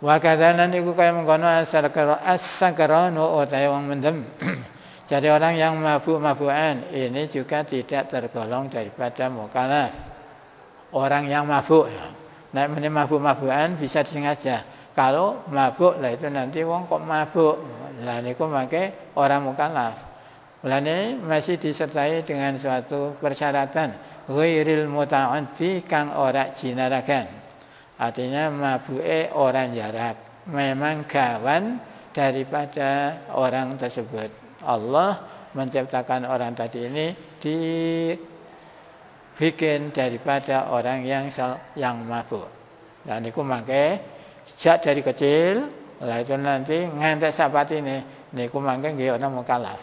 Wa kadzanan iku kaya mengkono as-sakranu utawa wong mendem. Jadi orang yang mabuk-mabukan ini juga tidak tergolong daripada mukalaf. Orang yang mabuk ya. Nah, ini mabuk-mabukan bisa disengaja. Kalau mabuk lah itu nanti wong kok mabuk. Lah niku mangke orang mukalaf. Mulane masih disertai dengan suatu persyaratan ghairil muta'addi kang ora jinarakan. Artinya mabuke orang jarak. Memang kawan daripada orang tersebut. Allah menciptakan orang tadi ini dibikin daripada orang yang yang mabuk. Dan itu mangke sejak dari kecil, lah itu nanti ngantek sahabat ini, niku mangke nggih ana mukallaf.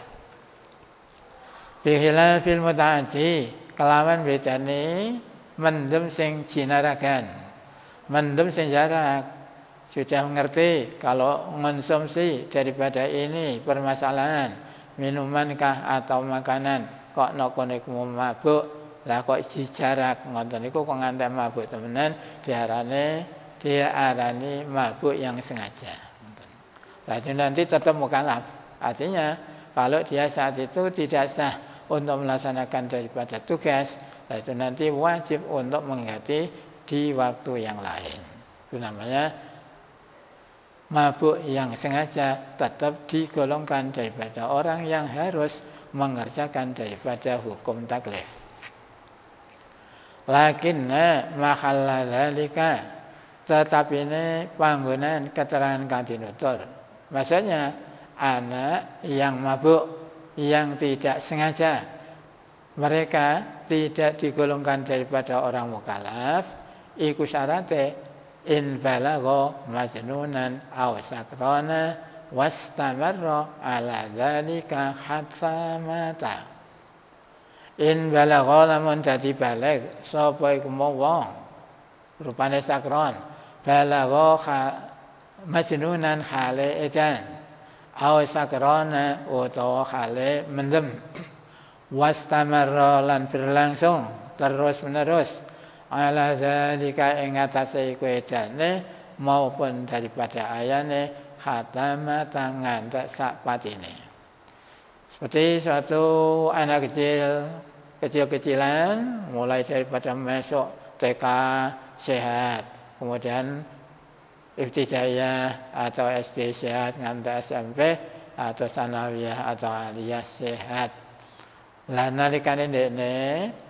Bihila fil mutaati kelawan bedane mendem sing jinaragan. Mendem sing jarak. Sudah mengerti kalau mengonsumsi daripada ini permasalahan minuman kah atau makanan? Kok noko niku mabuk? Lah kok jarak? Ngoten niku kok ngantek mabuk temenan. Diarani diarani mabuk yang sengaja. Lah itu nanti tetap mukalaf artinya kalau dia saat itu tidak sah untuk melaksanakan daripada tugas itu nanti wajib untuk mengganti di waktu yang lain itu namanya mabuk yang sengaja tetap digolongkan daripada orang yang harus mengerjakan daripada hukum taklif. Lakinna mahalla dalika tetapi ini panggunaan keterangan kandinutur. Maksudnya anak yang mabuk yang tidak sengaja mereka tidak digolongkan daripada orang mukalaf iku syaratnya in balagha majnunan aw sakrana wastamarra ala dzalika hatta mata. In balagha lamun dadi balig sapa iku wong? Rupane sakron balagha majnunan hale edan. Aw sakrana utawa hale mendem. Wastamarra lan berlangsung terus menerus ala zalika ing atase iku maupun daripada ayane khatama tangan tak sak patine. Seperti suatu anak kecil kecil-kecilan mulai daripada masuk TK sehat kemudian ibtidaiyah atau SD sehat nganti SMP atau sanawiyah atau aliyah sehat. Lah nalikane ndekne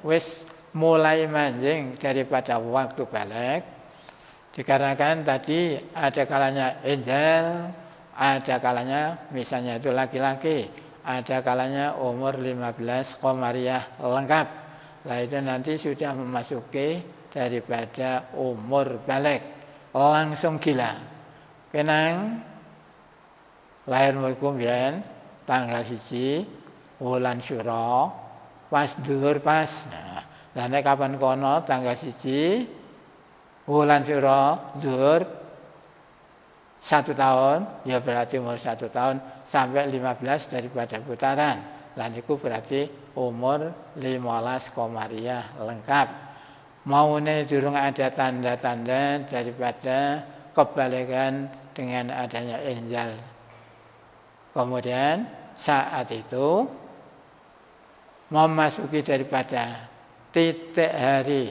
wis mulai manjing daripada waktu balik. Dikarenakan tadi ada kalanya angel ada kalanya misalnya itu laki-laki ada kalanya umur 15 komariah lengkap. Lah itu nanti sudah memasuki daripada umur balik. Langsung gila. Kenang? Lahir hukum tanggal siji bulan syuro pas dur pas. Nah, Lah nek kapan kono tanggal siji bulan Syura dur satu tahun ya berarti umur satu tahun sampai 15 daripada putaran. Lah niku berarti umur 15 komariah lengkap. Maune durung ada tanda-tanda daripada kebalikan dengan adanya injal. Kemudian saat itu memasuki daripada titik hari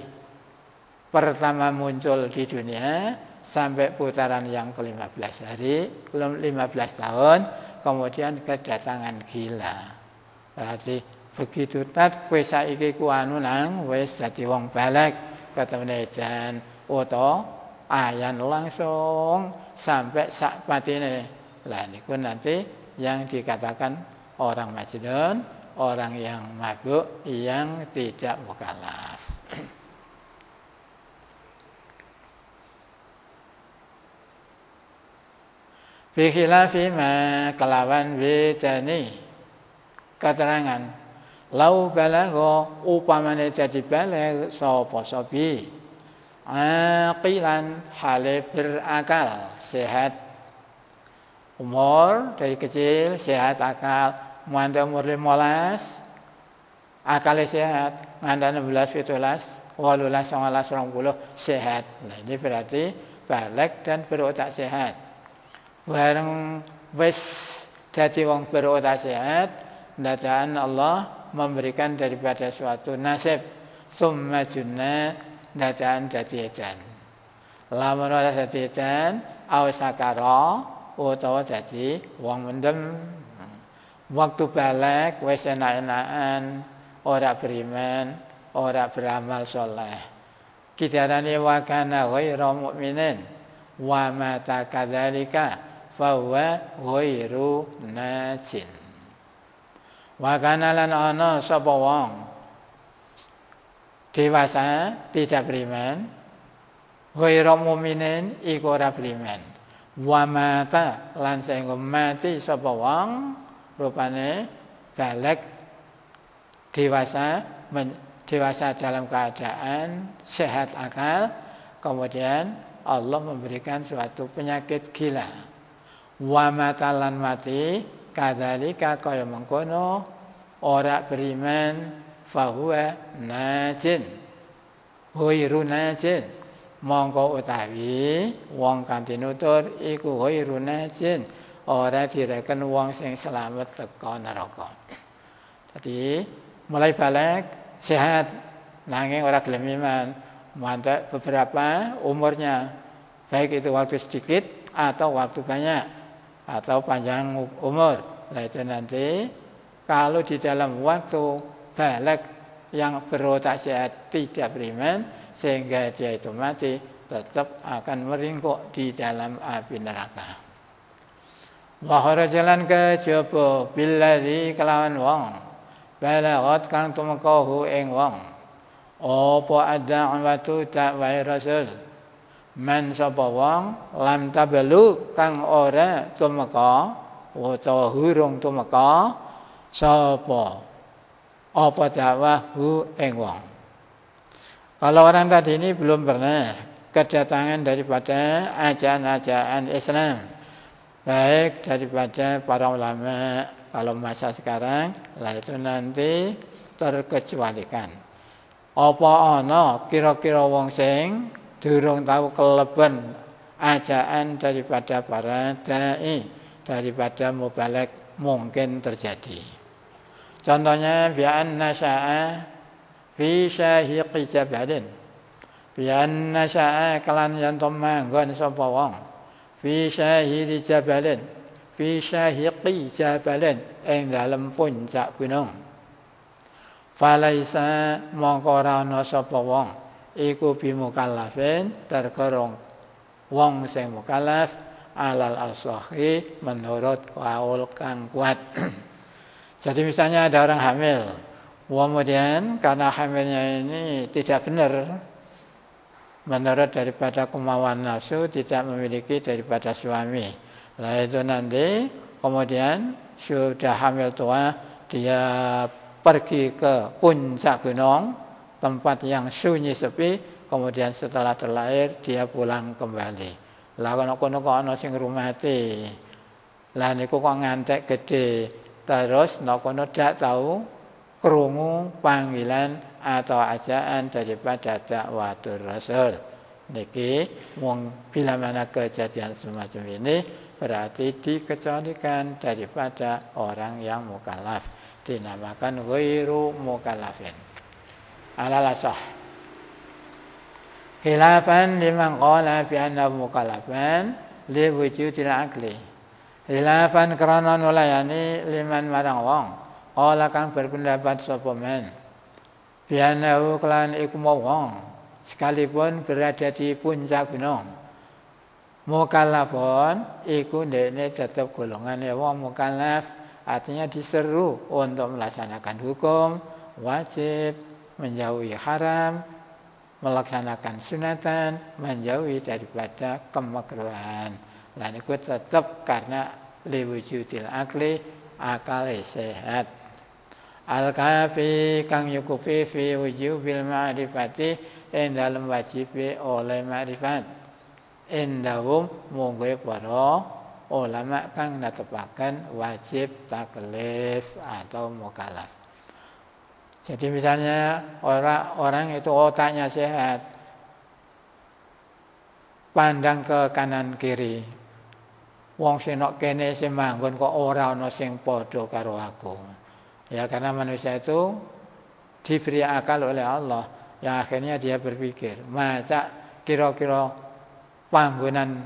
pertama muncul di dunia sampai putaran yang ke-15 hari, 15 tahun, kemudian kedatangan gila. Berarti begitu tat kowe saiki ku anu nang wis dadi wong balik ketemu dan oto ayan langsung sampai sak patine. Lah niku nanti yang dikatakan orang majnun orang yang mabuk yang tidak mukallaf. Fi khilafi ma kelawan bedani keterangan lau balagha upamane dadi baligh sapa sapi aqilan hale berakal sehat. Umur dari kecil sehat akal Manda umur 15 akal sehat nganda 16 17 18 19 20 sehat nah ini berarti balik dan berotak sehat. Bareng wis dadi wong berotak sehat, dadaan Allah memberikan daripada suatu nasib summa junna dadaan dadi edan. Lamun ora dadi edan, au sakara utawa dadi wong mendem. Waktu balik wis enak-enakan, ora beriman, ora beramal soleh. Kidarani wa kana ghairu mu'minin wa mata kadzalika fahuwa ghairu najin. Wa kana lan ana sapa wong dewasa tidak beriman ghairu mu'minin iku ora beriman. Wa mata lan sing mati sapa wong rupane balik dewasa men, dewasa dalam keadaan sehat akal kemudian Allah memberikan suatu penyakit gila. Wa matalan mati kadzalika kaya mengkono ora beriman fahuwa najin. Ghairu najin. Mongko utawi wong kanthi nutur iku ghairu najin ora direken wong sing selamat teko neraka. Jadi mulai balik sehat nanging ora gelem iman. Mantap beberapa umurnya baik itu waktu sedikit atau waktu banyak atau panjang umur. Nah itu nanti kalau di dalam waktu balik yang berotak sehat tidak beriman sehingga dia itu mati tetap akan meringkuk di dalam api neraka. Wa jalan ke jaba billadzi kelawan wong. Balagat kang tumeka ing wong. Apa ad-da'watu ta'wai rasul? Man sapa wong lam tabalu kang ora tumeka utawa hurung tumeka sapa? Apa dakwahu ing wong? Kalau orang tadi ini belum pernah kedatangan daripada ajaran-ajaran Islam baik daripada para ulama kalau masa sekarang lah itu nanti terkecualikan. Apa ana kira-kira wong sing durung tahu kelebihan ajaan daripada para dai daripada mubalek mungkin terjadi? Contohnya bi'an nasya'a fi syahiqi jabalin. Bi'an nasya'a kelan yantum manggon sapa wong fi syahidi jabalin fi syahiqi jabalin ing dalem puncak gunung. Falaisa mongko ora ana sapa wong. Iku bimukallafin tergorong wong sing mukallaf alal asahi menurut kaul kang kuat. Jadi misalnya ada orang hamil. Kemudian karena hamilnya ini tidak benar menurut daripada kemauan nafsu tidak memiliki daripada suami. Nah itu nanti kemudian sudah hamil tua dia pergi ke puncak gunung tempat yang sunyi sepi kemudian setelah terlahir dia pulang kembali. Lah kono kono kono sing rumati. Lah niku kok ngantek gede terus nek kono dak tahu krungu panggilan atau ajaan daripada dakwatul rasul. Niki wong bila mana kejadian semacam ini berarti dikecualikan daripada orang yang mukallaf dinamakan ghairu mukallafin. Alalasah. Khilafan liman qala fi anna mukallafan li wujudil akli. Khilafan karena nulayani liman marang wong qala kang berpendapat sapa men Bianahu kelan iku wong sekalipun berada di puncak gunung. Mukallafon iku ndekne tetap golongan wong mukallaf artinya diseru untuk melaksanakan hukum wajib menjauhi haram melaksanakan sunatan menjauhi daripada kemakruhan dan itu tetap karena liwujudil akli akal sehat al kafi kang yukufi fi wujubil ma'rifati ing dalem wajib oleh ma'rifat indahum mungguh para ulama kang netepaken wajib taklif atau mukalaf. Jadi misalnya orang orang itu otaknya sehat, pandang ke kanan kiri. Wong sing nok kene sing manggon kok ora ana sing padha karo aku. Ya karena manusia itu diberi akal oleh Allah yang akhirnya dia berpikir, masa kira-kira panggonan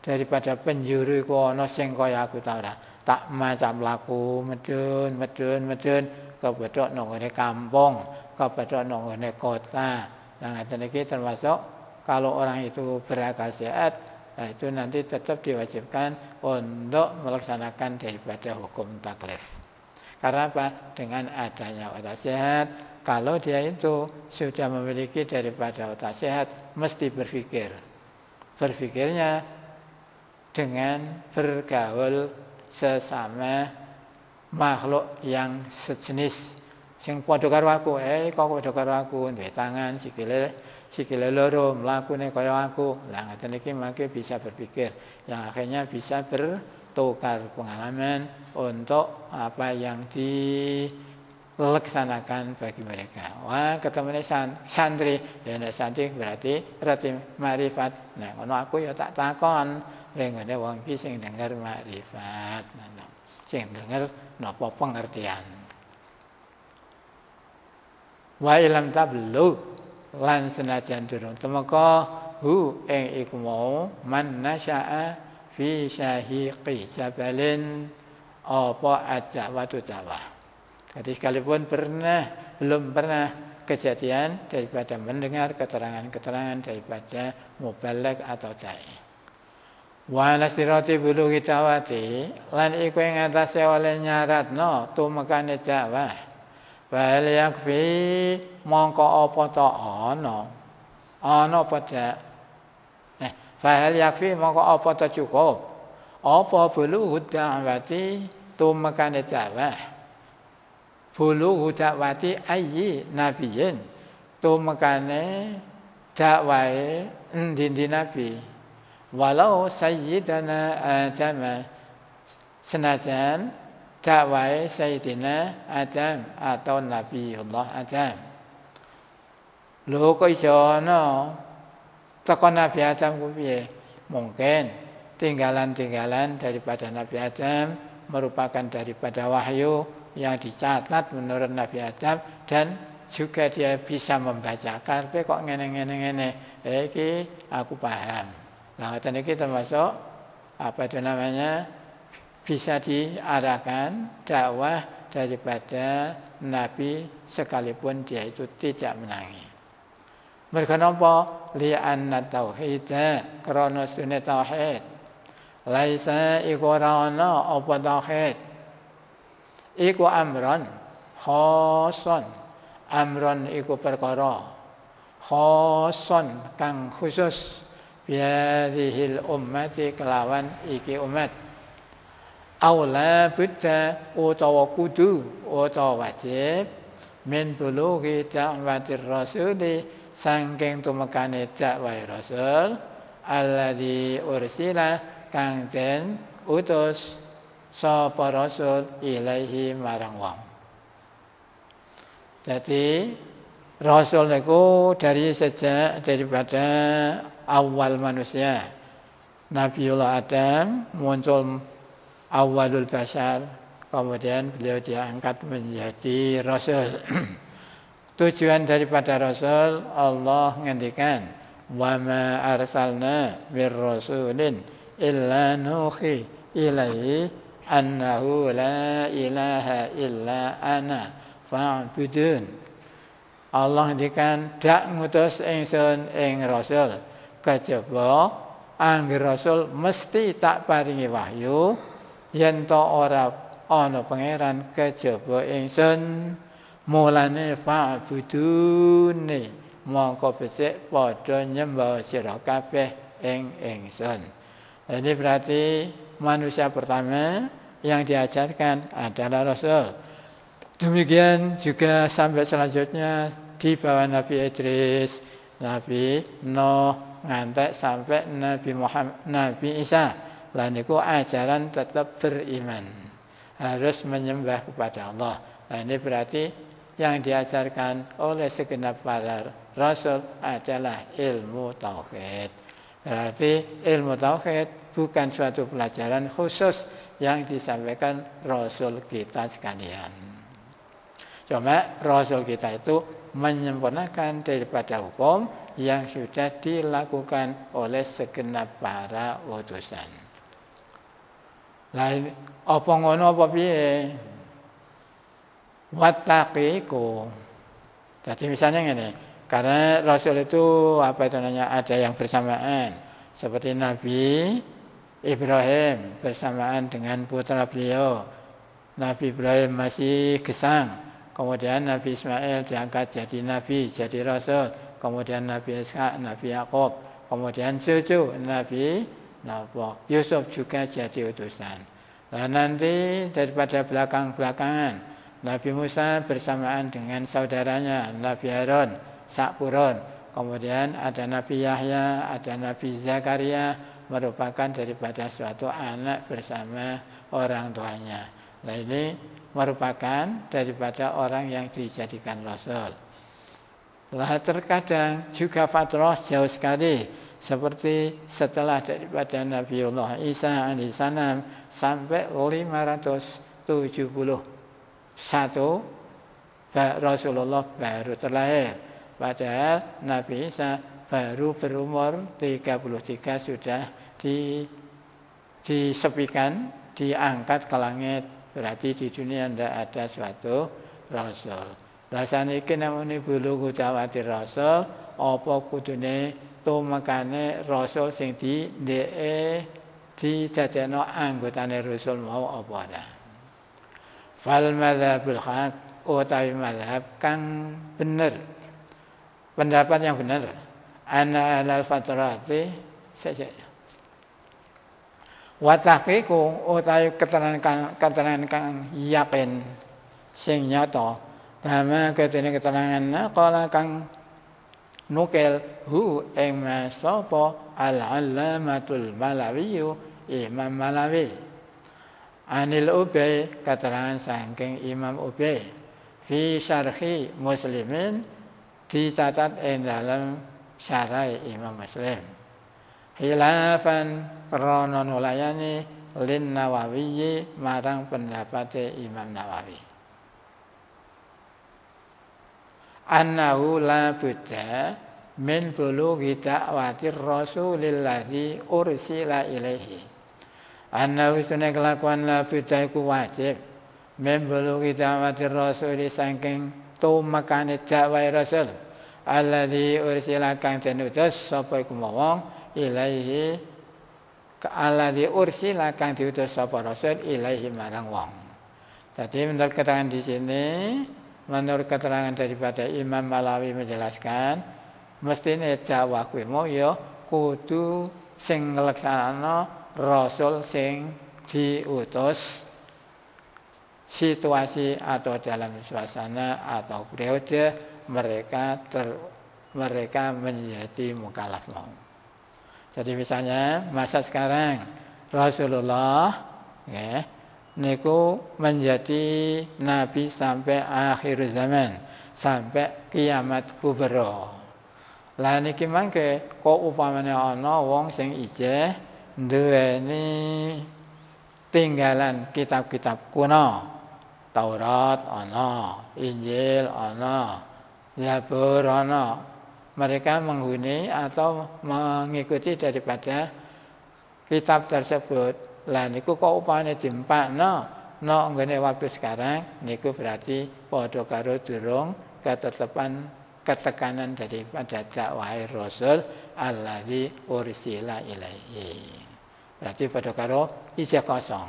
daripada penjuru iku ana sing kaya aku ta ora. Tak macam laku medun medun medun kebedok nang kampung, kebedok nang kota. Nah, ini termasuk kalau orang itu berakal sehat, nah itu nanti tetap diwajibkan untuk melaksanakan daripada hukum taklif. Karena apa? Dengan adanya otak sehat, kalau dia itu sudah memiliki daripada otak sehat, mesti berpikir. Berpikirnya dengan bergaul sesama makhluk yang sejenis. Sing padha karo aku eh kok padha karo aku? Duwe tangan sikile sikile loro mlakune kaya aku. Lah ngoten iki mangke bisa berpikir. Yang akhirnya bisa bertukar pengalaman untuk apa yang dilaksanakan bagi mereka. Wah ketemu san, santri. Ya nek santri berarti berarti marifat. Nah ngono aku ya tak takon. Rengane wong iki sing denger marifat. Nah, sing denger napa pengertian. Wa ilam tablu lan senajan durung temeka hu ing iku mau man nasya'a fi syahiqi jabalin apa aja watu jawa. Jadi sekalipun pernah belum pernah kejadian daripada mendengar keterangan-keterangan daripada mubalek atau dai wa nasirati bulu tawati lan iku ing atase oleh nyaratno tumekane dakwah Fal yakfi mongko apa ta ana? Ana apa dak? Eh, fal yakfi mongko apa ta cukup? Apa bulu da'wati tumekane dakwah? Bulu da'wati ayyi nabiyin tumekane dakwahe endi nabi. Walau sayyidana Adam senajan dakwai Sayyidina Adam atau Nabi Allah Adam. Teko Nabi Adam? Mungkin tinggalan-tinggalan daripada Nabi Adam merupakan daripada wahyu yang dicatat menurut Nabi Adam dan juga dia bisa membaca karpe kok ngene-ngene ngene. Eh, iki aku paham. Nah, iki termasuk apa itu namanya? bisa diarahkan dakwah daripada Nabi sekalipun dia itu tidak menangi. Mereka napa li anna tauhid krana sunne tauhid. Laisa iku rana apa tauhid. Iku amron khoson. Amron iku perkara khoson kang khusus biadhil ummati kelawan iki umat aula buddha utawa kudu utawa wajib min bulughi da'watir rasuli sangking tumekane dakwah rasul alladzi ursila kang den utus sapa rasul ilaihi marang wong. Jadi rasul niku dari sejak daripada awal manusia Nabiullah Adam muncul awalul basar kemudian beliau diangkat menjadi rasul tujuan daripada rasul Allah ngendikan wa ma arsalna bir rasulin illa nuhi ilaihi annahu la ilaha illa ana fa'budun. Allah ngendikan dak ngutus ingsun ing rasul kejaba angger rasul mesti tak paringi wahyu yen to ora ana pangeran kejaba ingsun mulane fa'budune mongko becik padha nyembah sira kabeh ing ingsun ini berarti manusia pertama yang diajarkan adalah Rasul. Demikian juga sampai selanjutnya di bawah Nabi Idris, Nabi Nuh, ngantek sampai Nabi Muhammad, Nabi Isa. Lah niku ajaran tetap beriman. Harus menyembah kepada Allah. Nah ini berarti yang diajarkan oleh segenap para rasul adalah ilmu tauhid. Berarti ilmu tauhid bukan suatu pelajaran khusus yang disampaikan Rasul kita sekalian. Cuma Rasul kita itu menyempurnakan daripada hukum yang sudah dilakukan oleh segenap para utusan. Lain apa ngono apa piye? Wattaqiku. Jadi misalnya ini, karena Rasul itu apa itu namanya ada yang bersamaan seperti Nabi Ibrahim bersamaan dengan putra beliau. Nabi Ibrahim masih gesang. Kemudian Nabi Ismail diangkat jadi nabi, jadi rasul. Kemudian Nabi Ishak, Nabi Yakub. Kemudian cucu Nabi Nabi Yusuf juga jadi utusan. Nah nanti daripada belakang-belakangan Nabi Musa bersamaan dengan saudaranya Nabi Harun Sakpurun. Kemudian ada Nabi Yahya, ada Nabi Zakaria merupakan daripada suatu anak bersama orang tuanya. Nah ini merupakan daripada orang yang dijadikan rasul. Lah terkadang juga fatrah jauh sekali seperti setelah daripada Nabiullah Isa alaihissalam sampai 571 Rasulullah baru terlahir Padahal Nabi Isa baru berumur 33 sudah di disepikan, diangkat ke langit. Berarti di dunia tidak ada suatu rasul. Rasane iki namune bulu kutawati rasul, apa kudune tumakane rasul sing di ndeke didadekno anggotane rasul mau apa ora. Fal madzhabul haq utawi madzhab kang bener. Pendapat yang benar ana alal fatrati saja wa tahqiqu utawi keterangan keterangan kang yakin sing nyata. Kama ketene keterangan qala kang nukel hu ing sapa al allamatul malawi imam malawi anil ubay keterangan saking imam ubay fi syarhi muslimin dicatat ing dalam syarah Imam Muslim. Hilafan krana nulayani lin Nawawi marang pendapat Imam Nawawi. Annahu la budda min bulughi da'wati rasulillahi ursila ilaihi. Annahu sunai kelakuan la budda iku wajib. Min bulughi da'wati rasuli saking tumakane dakwah Rasul. Alladzi ursila kang den utus sapa iku wong ilaihi alladzi ursila kang diutus sapa Rasul ilaihi marang wong. Jadi menurut keterangan di sini menurut keterangan daripada Imam Malawi menjelaskan mestine dakwah kuwi ya kudu sing nglaksanakno rasul sing diutus situasi atau dalam suasana atau periode mereka ter, mereka menjadi mukallaf mau. Jadi misalnya masa sekarang Rasulullah ya, niku menjadi nabi sampai akhir zaman, sampai kiamat kubro. Lah niki mangke kok upamane ana wong sing ijeh duweni tinggalan kitab-kitab kuno Taurat ana, Injil ana, Zabur ana. Mereka menghuni atau mengikuti daripada kitab tersebut. Lah niku kok upane dimpakno no nggone waktu sekarang niku berarti padha karo durung ketetapan ketekanan daripada dakwah Rasul alladzi ursila ilaihi. Berarti pada karo isi kosong.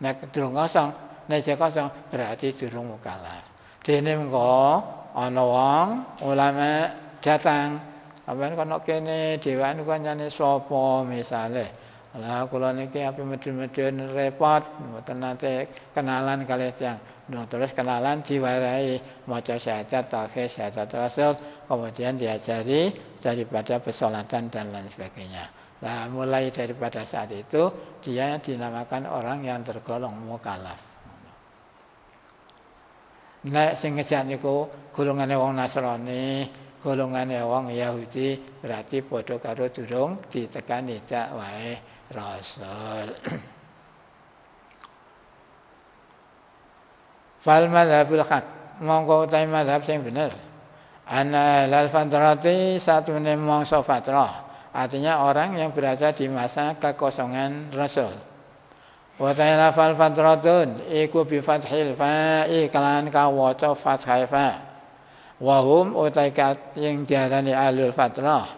Nek durung kosong nek kosong berarti durung mukallaf. Dene mengko ana wong ulama datang apa kono kene dewan kancane sapa misale lah kula niki ape medun-medun repot mboten nate kenalan kali tiyang no, terus kenalan diwarai maca syahadat tauhid syahadat rasul kemudian diajari daripada pesolatan dan lain sebagainya Nah, mulai daripada saat itu dia dinamakan orang yang tergolong mukallaf. Nek sing ngejak niku golongane wong Nasrani, golongane wong Yahudi berarti padha karo durung ditekani dak wae rasul. Fal madhabul haq. Mongko utai madhab sing bener. Ana lal fadrati satu mangsa fatrah artinya orang yang berada di masa kekosongan rasul. Wa ta'ala fal fadratun iku bi fathil fa'i kalan kawaca fathai fa' wahum utaikat yang diarani alul fatrah.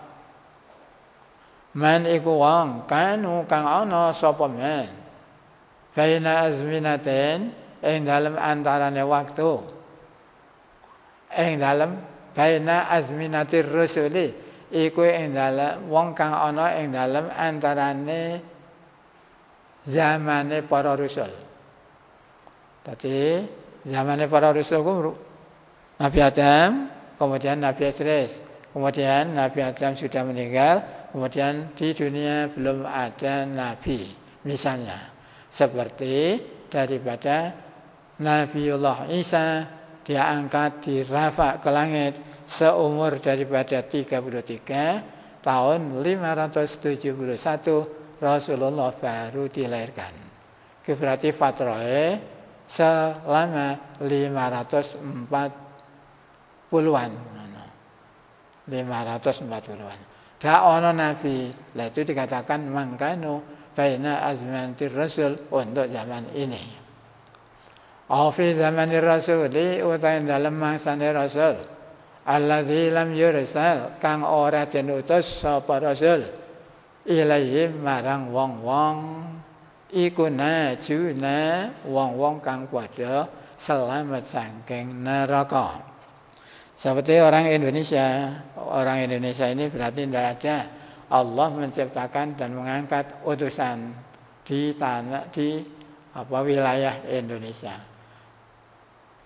Man iku wong kanu kang ana sapa men baina azminaten ing dalem antarane waktu. Ing dalem baina azminatir rusuli iku ing dalem wong kang ana ing dalem antarane zamane para rasul dadi zamane para rasul ku Nabi Adam, kemudian Nabi Idris, kemudian Nabi Adam sudah meninggal, kemudian di dunia belum ada Nabi. Misalnya, seperti daripada Nabiullah Isa dia angkat di Rafa ke langit seumur daripada 33 tahun 571 Rasulullah baru dilahirkan. Berarti fatroe selama 504 puluhan. Lima ratus empat puluhan. Dah ono nabi. Lah itu dikatakan mangkano baina azmantir rasul untuk zaman ini Afi zaman rasul di utai dalam masa rasul. Alladzi lam yursal kang ora den utus sapa rasul. Ilaihim marang wong-wong iku najuna wong-wong kang padha selamat saking neraka. Seperti orang Indonesia, orang Indonesia ini berarti tidak ada. Allah menciptakan dan mengangkat utusan di tanah di apa wilayah Indonesia.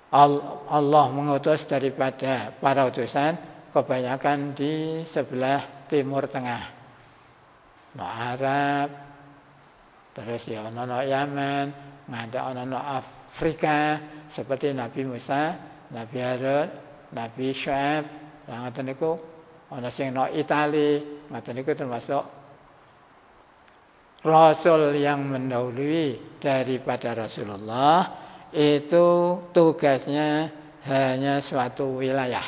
Allah mengutus daripada para utusan kebanyakan di sebelah timur tengah. No Arab, terus ya ono no Yaman, ada ono no Afrika seperti Nabi Musa, Nabi Harun, Nabi Syuaib yang ngoten niku ana sing no Itali ngoten niku termasuk rasul yang mendahului daripada Rasulullah itu tugasnya hanya suatu wilayah.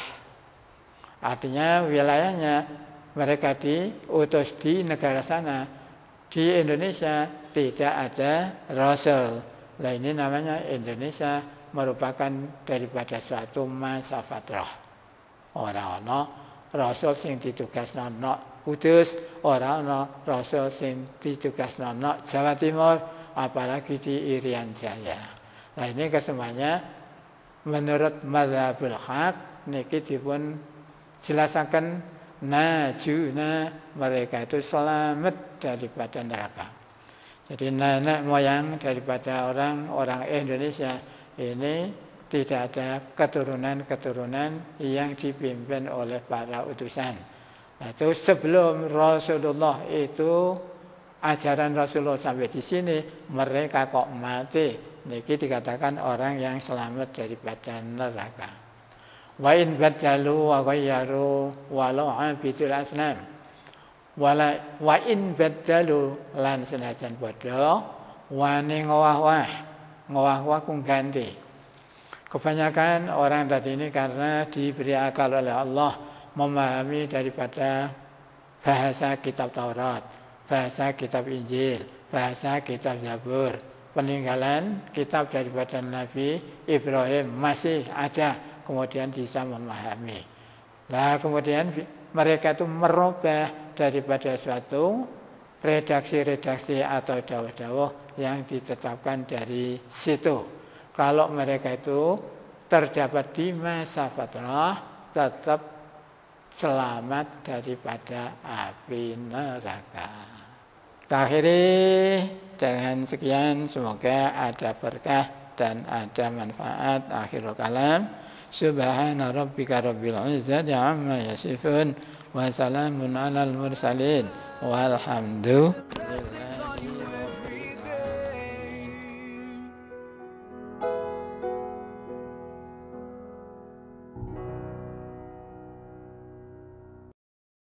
Artinya wilayahnya mereka diutus di negara sana. Di Indonesia tidak ada rasul. Nah ini namanya Indonesia merupakan daripada suatu masa fatrah. Orang ana rasul sing ditugasno nok Kudus, orang ana rasul sing ditugasno nok Jawa Timur, apalagi di Irian Jaya. Nah ini kesemuanya menurut madhabul haq niki dipun jelasaken najuna mereka itu selamat daripada neraka. Jadi nenek moyang daripada orang-orang Indonesia ini tidak ada keturunan-keturunan yang dipimpin oleh para utusan. Nah, itu sebelum Rasulullah itu ajaran Rasulullah sampai di sini mereka kok mati. Niki dikatakan orang yang selamat daripada neraka. Wa in badalu wa ghayyaru walau abidul asnam. Wala wa in badalu lan senajan padha wani ngowah-wah ngowah-wah kung ganti. Kebanyakan orang tadi ini karena diberi akal oleh Allah memahami daripada bahasa kitab Taurat, bahasa kitab Injil, bahasa kitab Zabur. Peninggalan kitab daripada Nabi Ibrahim masih ada, kemudian bisa memahami. Nah kemudian mereka itu merubah daripada suatu redaksi-redaksi atau dawah-dawah yang ditetapkan dari situ. Kalau mereka itu terdapat di masa fatrah tetap selamat daripada api neraka. Akhiri dengan sekian. Semoga ada berkah dan ada manfaat. Akhirul kalam. Subhana rabbika rabbil izzati amma yasifun. Wa salamun alal mursalin. Walhamdulillah